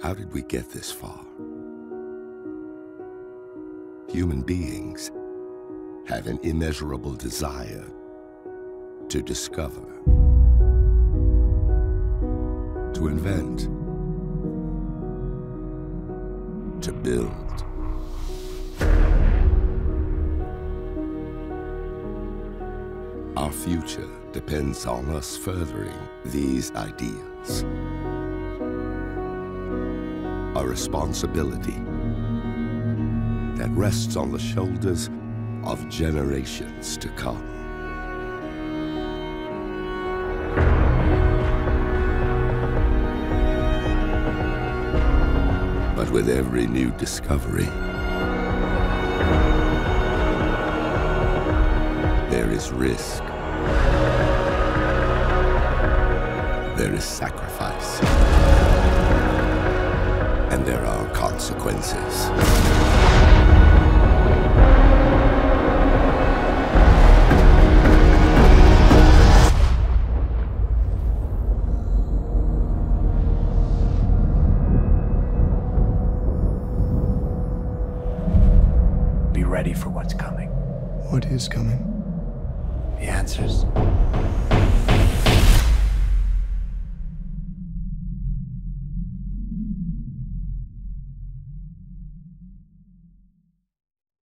How did we get this far? Human beings have an immeasurable desire to discover, to invent, to build. Our future depends on us furthering these ideas. A responsibility that rests on the shoulders of generations to come. But with every new discovery, there is risk. There is sacrifice. And there are consequences. Be ready for what's coming. What is coming? The answers.